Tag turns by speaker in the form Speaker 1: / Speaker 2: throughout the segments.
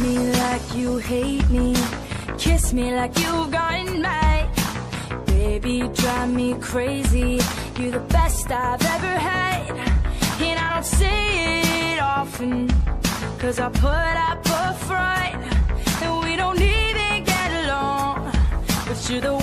Speaker 1: me like you hate me. Kiss me like you've gone mad. Baby, drive me crazy. You're the best I've ever had. And I don't say it often. Cause I put up a front. And we don't even get along. But you're the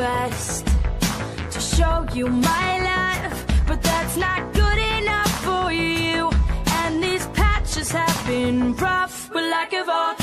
Speaker 1: best to show you my love, but that's not good enough for you. And these patches have been rough, but like of volcano.